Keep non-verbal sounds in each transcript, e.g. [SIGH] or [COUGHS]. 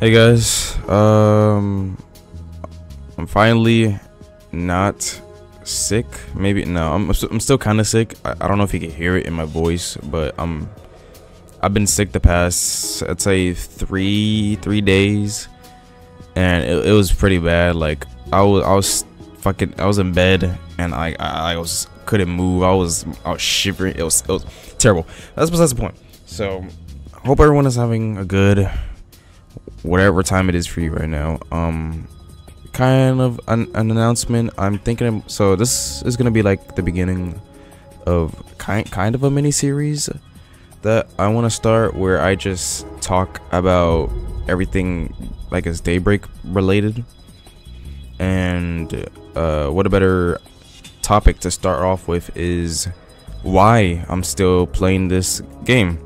Hey guys, um, I'm finally not sick. Maybe no, I'm I'm still kind of sick. I, I don't know if you can hear it in my voice, but I'm I've been sick the past I'd say three three days, and it, it was pretty bad. Like I was I was fucking I was in bed and I I, I was couldn't move. I was I was shivering. It was it was terrible. That's besides the point. So hope everyone is having a good whatever time it is for you right now. Um kind of an, an announcement. I'm thinking of, so this is gonna be like the beginning of kind kind of a mini series that I want to start where I just talk about everything like as daybreak related. And uh, what a better topic to start off with is why I'm still playing this game.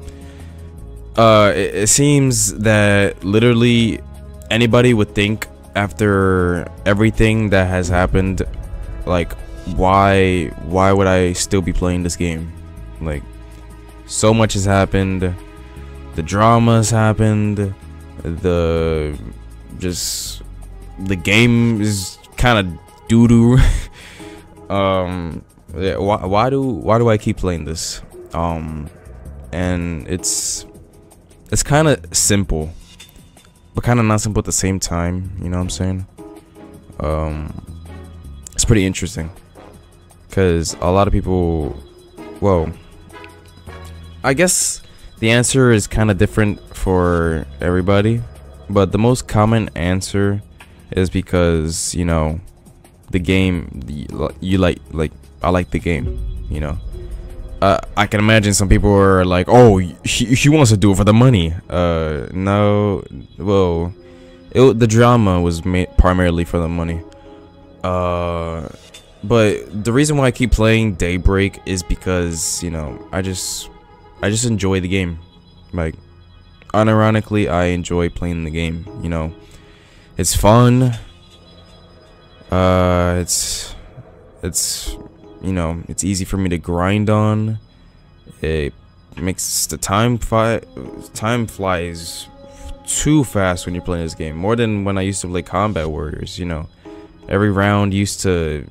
Uh, it, it seems that literally anybody would think after everything that has happened, like why why would I still be playing this game? Like so much has happened. The drama's happened. The just the game is kind of doo doo. [LAUGHS] um, yeah, why, why do why do I keep playing this? Um, and it's it's kind of simple, but kind of not simple at the same time. You know what I'm saying? Um, it's pretty interesting because a lot of people, well, I guess the answer is kind of different for everybody, but the most common answer is because you know the game you like like I like the game, you know. Uh, I can imagine some people are like, "Oh, she she wants to do it for the money." Uh, no, well, it, the drama was made primarily for the money. Uh, but the reason why I keep playing Daybreak is because you know I just I just enjoy the game. Like, unironically, I enjoy playing the game. You know, it's fun. Uh, it's it's you know it's easy for me to grind on. It makes the time fly time flies too fast when you're playing this game. More than when I used to play Combat Warriors. You know, every round used to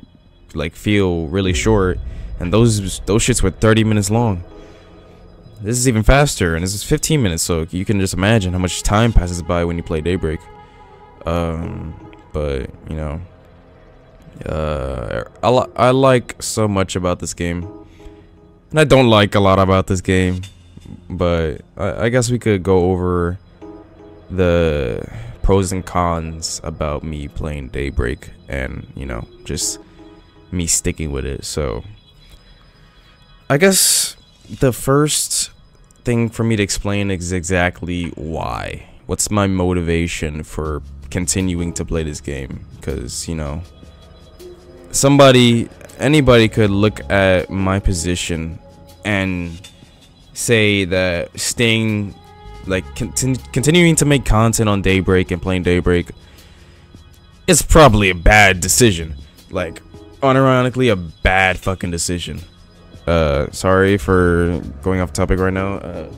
like feel really short, and those those shits were 30 minutes long. This is even faster, and this is 15 minutes, so you can just imagine how much time passes by when you play Daybreak. Um, but you know, uh, I, li I like so much about this game. And I don't like a lot about this game. But I, I guess we could go over the pros and cons about me playing Daybreak and, you know, just me sticking with it. So I guess the first thing for me to explain is exactly why. What's my motivation for continuing to play this game? Because, you know, somebody anybody could look at my position and say that staying like continu continuing to make content on daybreak and playing daybreak is probably a bad decision. Like unironically a bad fucking decision. Uh sorry for going off topic right now. Uh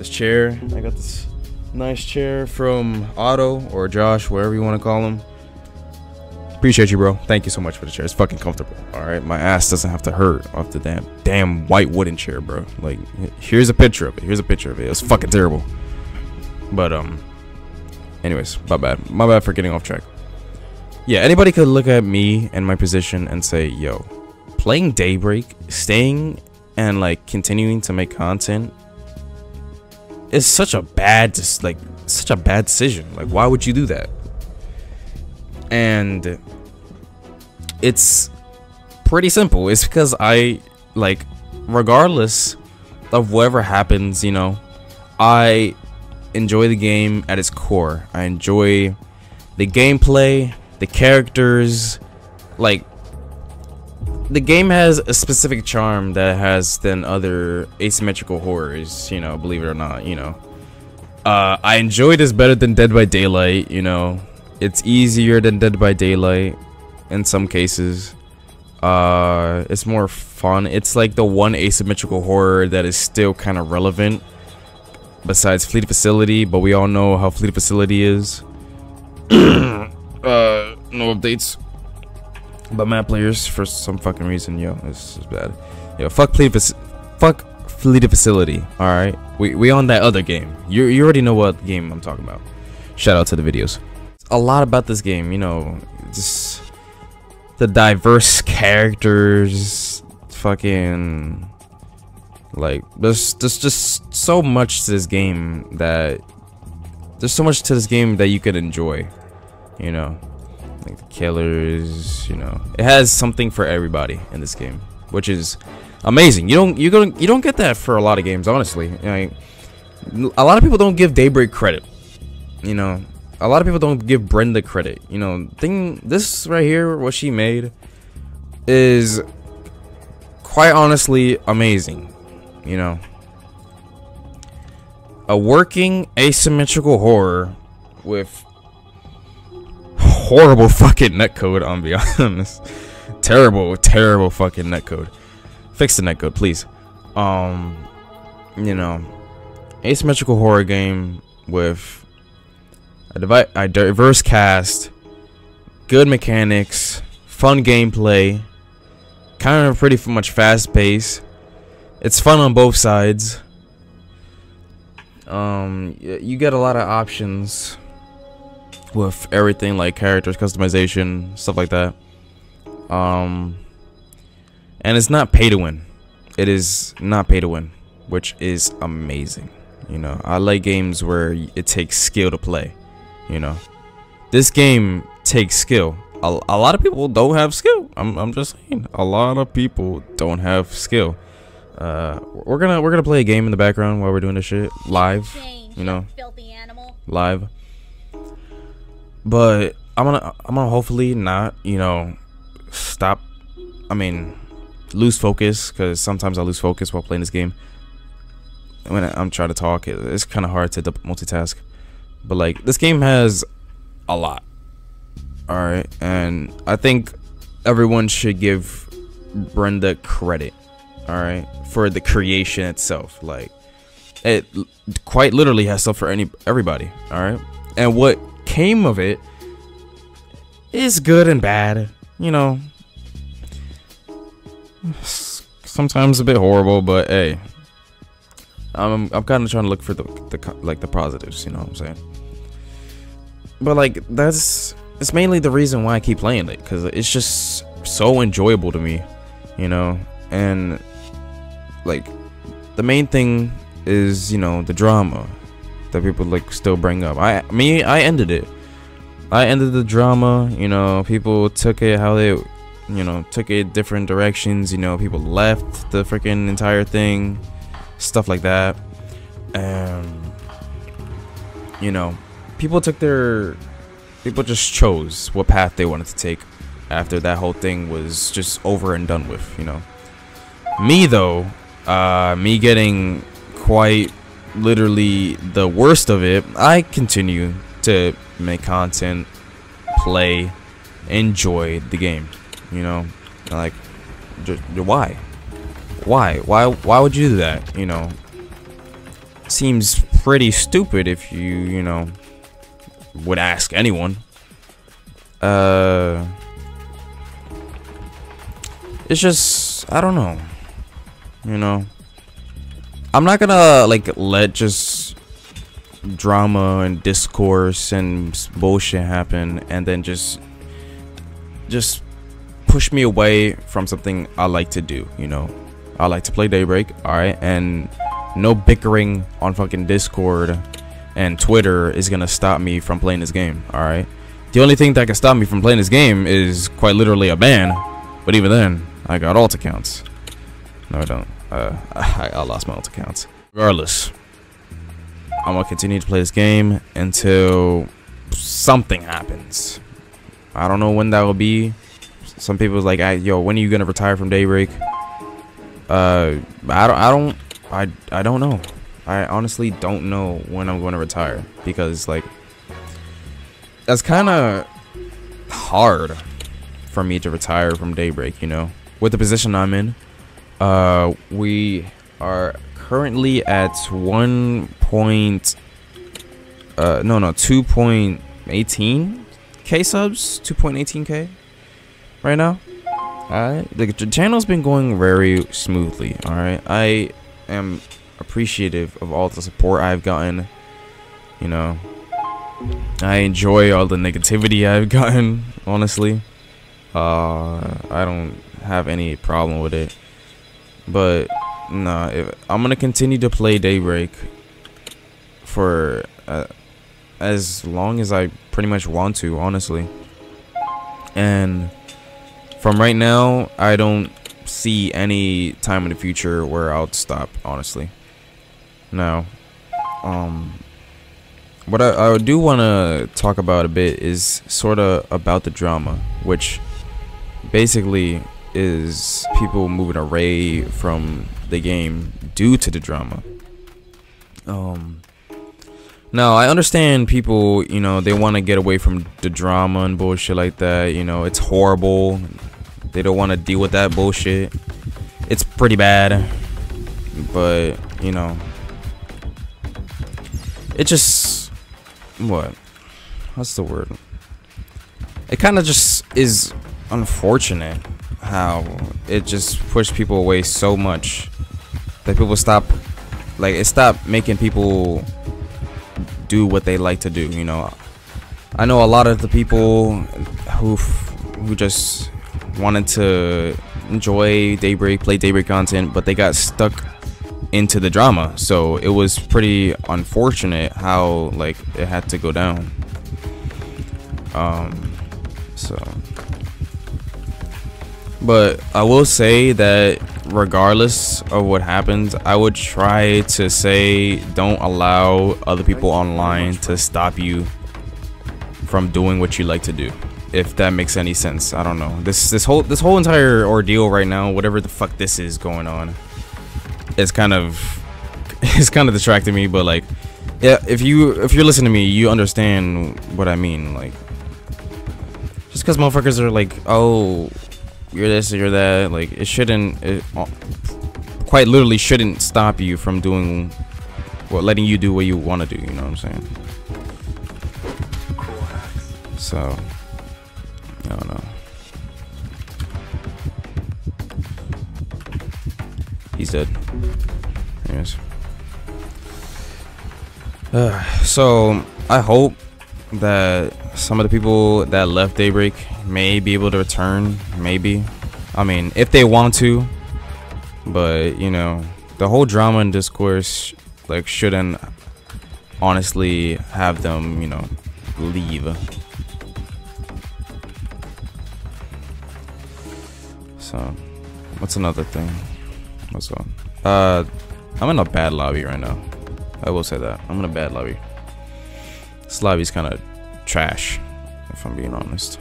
this chair i got this nice chair from otto or josh wherever you want to call him Appreciate you, bro. Thank you so much for the chair. It's fucking comfortable. All right, my ass doesn't have to hurt off the damn damn white wooden chair, bro. Like, here's a picture of it. Here's a picture of it. It's fucking terrible. But um, anyways, my bad. My bad for getting off track. Yeah, anybody could look at me and my position and say, "Yo, playing Daybreak, staying and like continuing to make content is such a bad, like, such a bad decision. Like, why would you do that?" And it's pretty simple. It's because i like regardless of whatever happens you know i enjoy the game at its core. I enjoy the gameplay the characters like the game has a specific charm that has than other asymmetrical horrors you know believe it or not you know. Uh, I enjoy this better than Dead by Daylight, you know. It's easier than Dead by Daylight in some cases. Uh, it's more fun. It's like the one asymmetrical horror that is still kind of relevant. besides Flee the Facility, but we all know how Flee the Facility is. [COUGHS] uh, no updates. But map players, for some fucking reason, yo, this is bad. Yo, fuck Fleet, fuck Flee the Facility. All right, we we on that other game. You you already know what game I'm talking about. Shout out to the videos. A lot about this game, you know, just the diverse [LAUGHS] characters, fucking like there's there's just so much to this game that there's so much to this game that you could enjoy, you know, like the killers, you know, it has something for everybody in this game, which is amazing. You don't you don't you don't get that for a lot of games, honestly. Like, a lot of people don't give Daybreak credit. You know, a lot of people don't give Brenda credit. You know, thing this right here, what she made, is quite honestly amazing. You know, a working asymmetrical horror with horrible fucking netcode. I'm be [LAUGHS] honest, terrible, terrible fucking netcode. Fix the netcode, please. Um, you know, asymmetrical horror game with a, a diverse cast, good mechanics, fun gameplay, kind of pretty much fast pace. It's fun on both sides. Um, you get a lot of options with everything like characters customization, stuff like that. Um, and it's not pay to win. It is not pay to win, which is amazing. You know, I like games where it takes skill to play. You know, this game takes skill. A, a lot of people don't have skill. I'm, I'm just saying, a lot of people don't have skill. Uh, we're gonna we're gonna play a game in the background while we're doing this shit live. You know, live. But I'm gonna I'm gonna hopefully not you know stop. I mean, lose focus because sometimes I lose focus while playing this game. When I'm trying to talk, it's kind of hard to multitask. But like this game has a lot. All right, and I think everyone should give Brenda credit. All right, for the creation itself. Like it quite literally has stuff for any everybody. All right, and what came of it is good and bad. You know, sometimes a bit horrible, but hey, I'm I'm kind of trying to look for the the like the positives. You know what I'm saying? But like that's it's mainly the reason why I keep playing it because it's just so enjoyable to me, you know. And like the main thing is you know the drama that people like still bring up. I me I ended it. I ended the drama. You know, people took it how they you know, took it different directions. You know, people left the freaking entire thing, stuff like that. And, you know, people took their, people just chose what path they wanted to take after that whole thing was just over and done with, you know. Me, though, uh, me getting quite literally the worst of it, I continue to make content, play, enjoy the game. You know, like, just, why? Why? Why? Why would you do that? You know, seems pretty stupid if you, you know, would ask anyone. Uh, it's just I don't know. You know, I'm not gonna like let just drama and discourse and bullshit happen and then just just push me away from something I like to do, you know. I like to play Daybreak, alright? And no bickering on fucking Discord and Twitter is gonna stop me from playing this game, alright? The only thing that can stop me from playing this game is quite literally a ban. But even then, I got alt accounts. No, I don't. Uh, [LAUGHS] I, I lost my alt accounts. Regardless, I'm gonna continue to play this game until something happens. I don't know when that will be. Some people people's like, "Yo, when are you gonna retire from Daybreak?" Uh, I don't, I don't, I, I don't know. I honestly don't know when I'm going to retire because like that's kind of hard for me to retire from Daybreak. You know, with the position I'm in, uh, we are currently at one point. Uh, no, no, two point eighteen k subs, two point eighteen k, right now. Alright, the, the channel's been going very smoothly. All right, I am appreciative of all the support I've gotten. You know, I enjoy all the negativity I've [LAUGHS] gotten. Honestly, uh, I don't have any problem with it. But nah, if, I'm gonna continue to play Daybreak for uh, as long as I pretty much want to, honestly. And from right now, I don't see any time in the future where I'll stop, honestly. Now, um, what I, I do want to talk about a bit is sort of about the drama, which basically is people moving away from the game due to the drama. Um, now I understand people, you know, they want to get away from the drama and bullshit like that. You know, it's horrible. They don't want to deal with that bullshit. It's pretty bad, but you know, it just what? What's the word? It kind of just is unfortunate how it just pushed people away so much that people stop like it stopped making people do what they like to do you know i know a lot of the people who who just wanted to enjoy daybreak play daybreak content but they got stuck into the drama so it was pretty unfortunate how like it had to go down um so but I will say that regardless of what happens, I would try to say don't allow other people online to stop you from doing what you like to do. If that makes any sense. I don't know. This this whole this whole entire ordeal right now, whatever the fuck this is going on, is kind of [LAUGHS] it's kind of distracting me, but like yeah, if you if you're listening to me, you understand what I mean, like just because motherfuckers are like, oh, you're this, you're that. Like it shouldn't, it uh, quite literally shouldn't stop you from doing, well, letting you do what you want to do. You know what I'm saying? So, I don't know. He's dead. Yes. Uh, [SIGHS] so I hope that some of the people that left Daybreak may be able to return. Maybe. I mean, if they want to. But, you know, the whole drama and discourse, like, shouldn't honestly have them, you know, leave. So, what's another thing? What's up? Uh, I'm in a bad lobby right now. I will say that. I'm in a bad lobby. This lobby's kind of trash, if I'm being honest.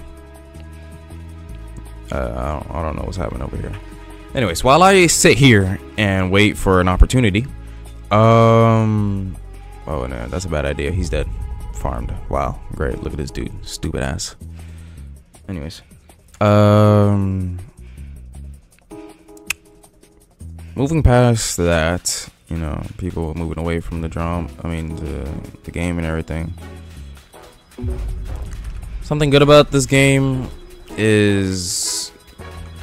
Uh, I, don't, I don't know what's happening over here. Anyways, while I sit here and wait for an opportunity, um, oh no, that's a bad idea. He's dead, farmed. Wow, great. Look at this dude, stupid ass. Anyways, um, moving past that, you know, people moving away from the drum. I mean, the the game and everything. Something good about this game is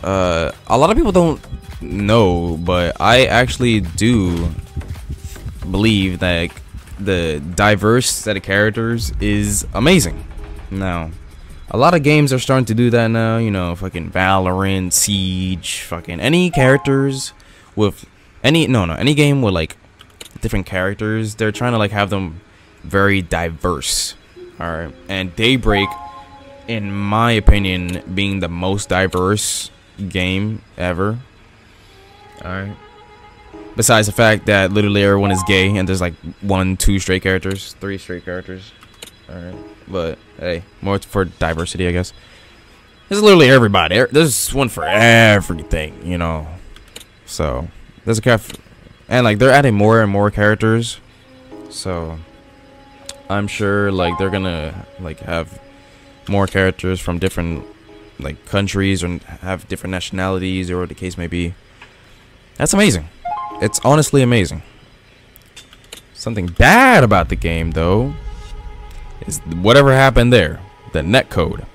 uh, a lot of people don't know, but I actually do believe that the diverse set of characters is amazing. Now, a lot of games are starting to do that now, you know, fucking Valorant, Siege, fucking any characters with any no no, any game with like different characters, they're trying to like have them very diverse. Alright. And Daybreak, in my opinion, being the most diverse game ever. Alright. Besides the fact that literally everyone is gay and there's like one, two straight characters, three straight characters. Alright. But hey, more for diversity, I guess. There's literally everybody. There's one for everything, you know. So, there's a caf and like they're adding more and more characters. So, I'm sure like they're gonna like have more characters from different like countries or have different nationalities or the case may be. That's amazing. It's honestly amazing. Something bad about the game, though, is whatever happened there. The net code.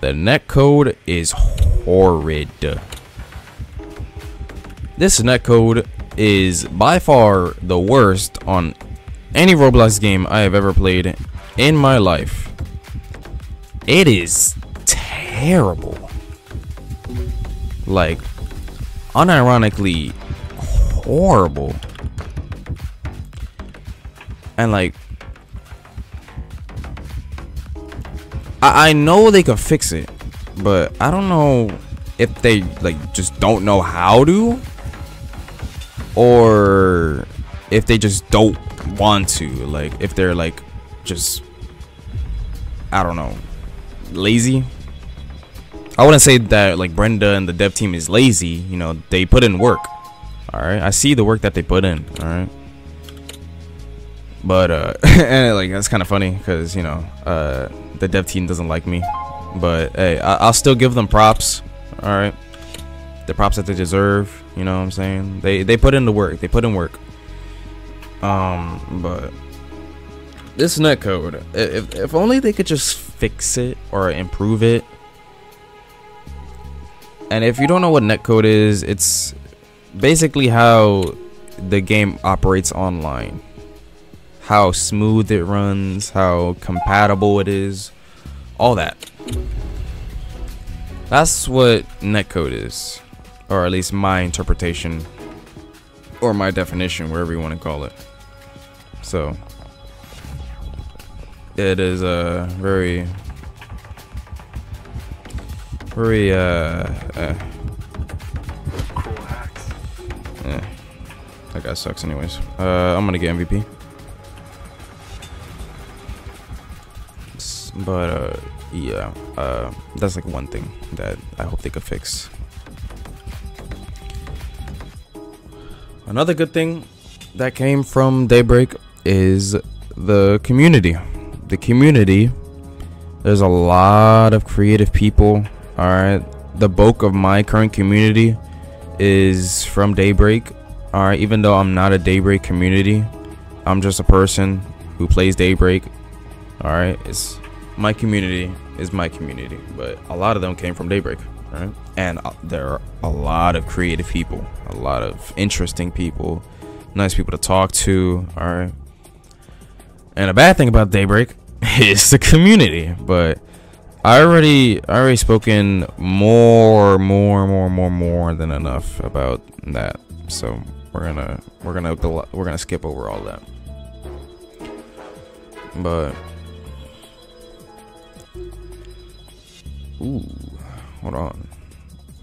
The net code is horrid. This net code is by far the worst on any Roblox game I have ever played in my life. It is terrible. Like, unironically horrible. And like, I, I know they could fix it, but I don't know if they like just don't know how to or if they just don't want to like if they're like just i don't know lazy? I wouldn't say that like brenda and the dev team is lazy you know they put in work. All right i see the work that they put in all right but uh [LAUGHS] and like that's kind of funny because you know uh the dev team doesn't like me. But hey I i'll still give them props all right the props that they deserve you know what i'm saying? They they put in the work. They put in work. Um but this netcode if, if only they could just fix it or improve it. And if you don't know what netcode is it's basically how the game operates online. How smooth it runs how compatible it is all that. That's what netcode is or at least my interpretation or my definition, wherever you want to call it. So it is a very, very uh, uh that guy sucks anyways. Uh, I'm gonna get MVP. But uh, yeah, uh, that's like one thing that I hope they could fix. Another good thing that came from Daybreak is the community. The community, there's a lot of creative people. All right. The bulk of my current community is from Daybreak. All right. Even though I'm not a Daybreak community, I'm just a person who plays Daybreak. All right. It's my community is my community, but a lot of them came from Daybreak right? And uh, there are a lot of creative people, a lot of interesting people, nice people to talk to, all right? And a bad thing about Daybreak [LAUGHS] is the community, but I already I already spoken more more more more more than enough about that. So we're gonna we're gonna we're gonna skip over all that. But ooh Hold on.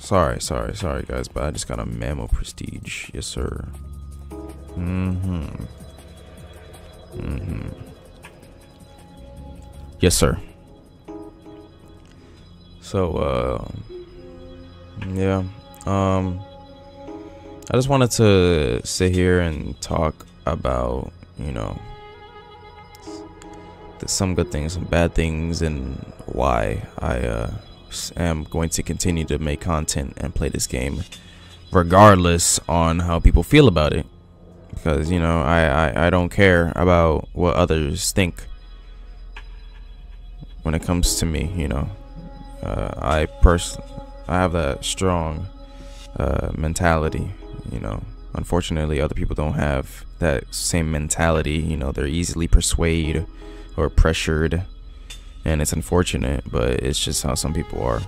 Sorry, sorry, sorry, guys, but I just got a Mammo Prestige. Yes, sir. Mm-hmm. Mm-hmm. Yes, sir. So, uh, yeah. Um, I just wanted to sit here and talk about, you know, some good things, some bad things, and why I, uh, am going to continue to make content and play this game regardless on how people feel about it. Because you know I, I, I don't care about what others think when it comes to me you know. Uh, I pers I have that strong uh, mentality you know. Unfortunately other people don't have that same mentality you know. They're easily persuaded or pressured and it's unfortunate but it's just how some people are.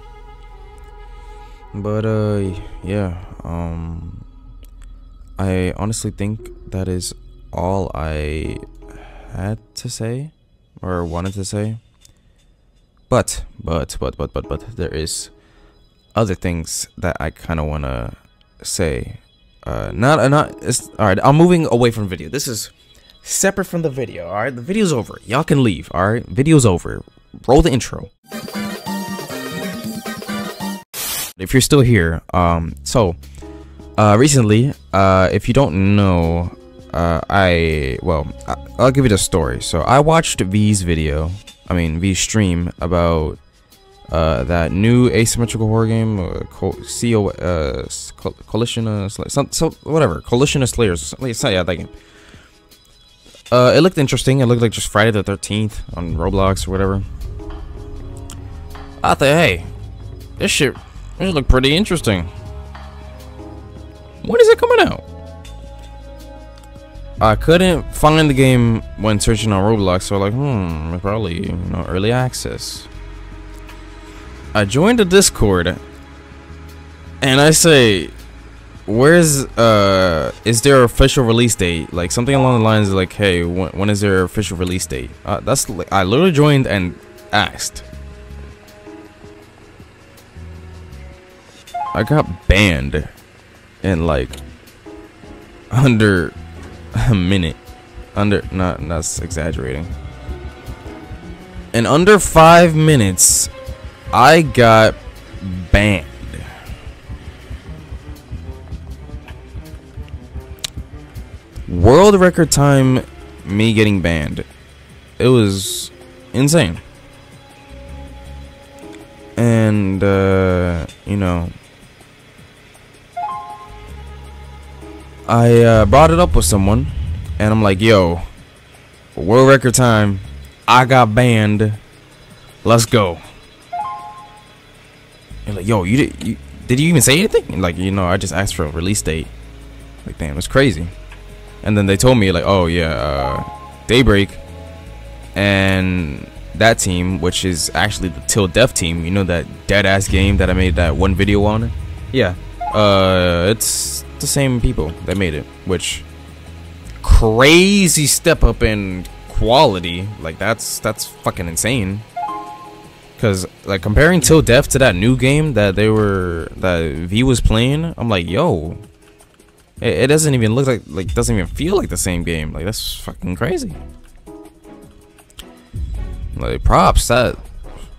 But uh yeah um i honestly think that is all i had to say or wanted to say. But but but but but but there is other things that i kind of want to say. Uh not not it's all right i'm moving away from video. This is separate from the video all right the video's over. Y'all can leave all right video's over roll the intro. If you're still here, um, so uh, recently, uh, if you don't know, uh, I well, I'll give you the story. So I watched V's video, I mean V's stream about uh, that new asymmetrical horror game, uh, Co CO, uh, Coalition, uh, some, so whatever, Coalition of Slayers, yeah, that game. Uh, it looked interesting. It looked like just Friday the 13th on Roblox or whatever. I thought, hey, this shit, this look pretty interesting. When is it coming out? I couldn't find the game when searching on Roblox, so like, hmm, probably you know early access. I joined the Discord, and I say, where's uh, is there official release date? Like something along the lines of like, hey, when, when is there official release date? Uh, that's I literally joined and asked. I got banned in like under [LAUGHS] a minute. Under not that's exaggerating. In under five minutes, I got banned. World record time me getting banned. It was insane. And uh, you know, I uh, brought it up with someone, and I'm like, "Yo, world record time, I got banned. Let's go." And like, "Yo, you did you did you even say anything?" And like, you know, I just asked for a release date. Like, damn, it's crazy. And then they told me like, "Oh yeah, uh, Daybreak and that team, which is actually the Till Death team. You know that dead ass game that I made that one video on? Yeah, uh, it's the same people that made it, which crazy step up in quality. Like that's that's fucking insane. Cause like comparing Till Death to that new game that they were that V was playing, I'm like, yo, it, it doesn't even look like like doesn't even feel like the same game. Like that's fucking crazy. Like props that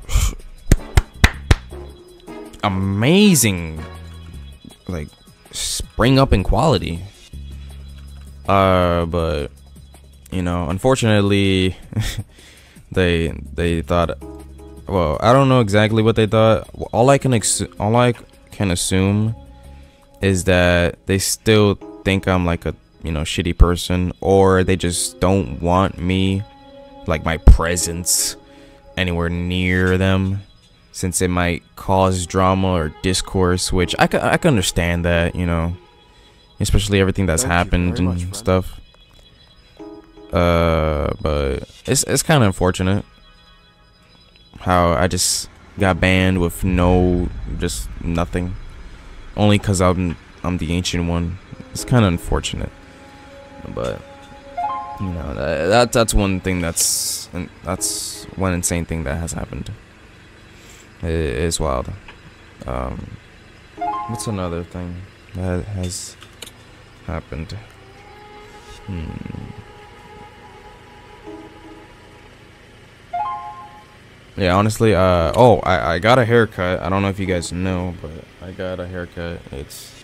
[SIGHS] amazing like spring up in quality. Uh, but you know, unfortunately, [LAUGHS] they they thought. Well, I don't know exactly what they thought. All I can ex- all I can assume is that they still think I'm like a you know shitty person, or they just don't want me, like my presence, anywhere near them since it might cause drama or discourse, which I can, I can understand that, you know, especially everything that's Thank happened and much, stuff. Uh, but it's it's kind of unfortunate how I just got banned with no, just nothing, only because I'm I'm the ancient one. It's kind of unfortunate, but you know that, that that's one thing that's that's one insane thing that has happened. It is wild. Um, what's another thing that has happened? Hmm. Yeah, honestly, uh, oh, I, I got a haircut. I don't know if you guys know, but I got a haircut. It's,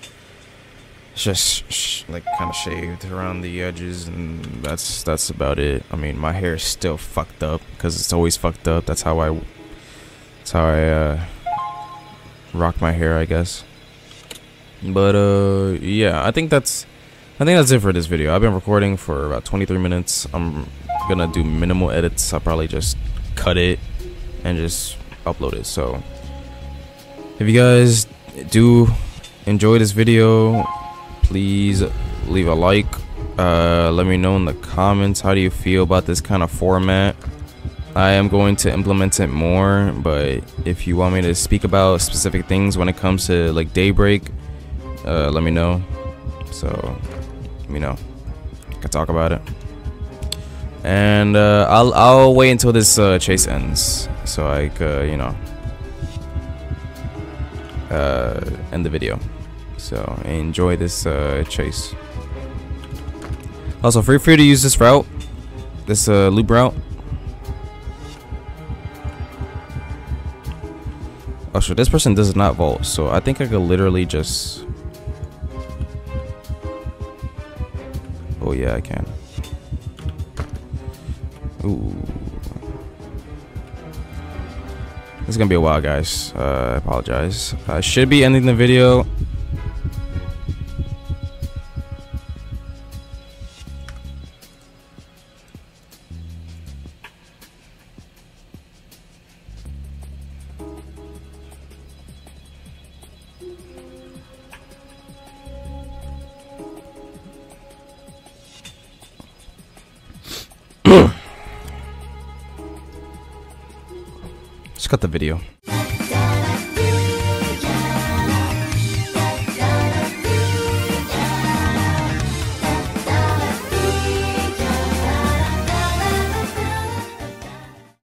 just like kind of shaved around the edges, and that's that's about it. I mean, my hair is still fucked up because it's always fucked up. That's how I that's how I uh, rock my hair, I guess. But uh, yeah, I think that's I think that's it for this video. I've been recording for about 23 minutes. I'm gonna do minimal edits. I'll probably just cut it and just upload it. So if you guys do enjoy this video, please leave a like. Uh, let me know in the comments how do you feel about this kind of format. I am going to implement it more, but if you want me to speak about specific things when it comes to like Daybreak, uh, let me know. So, me know. I can talk about it. And uh, I'll I'll wait until this uh, chase ends, so I could you know uh, end the video. So enjoy this uh, chase. Also, feel free to use this route, this uh, loop route. Oh, so this person does not vault, so I think I could literally just... Oh, yeah, I can. Ooh. This is gonna be a while, guys. Uh, I apologize. I should be ending the video. Video.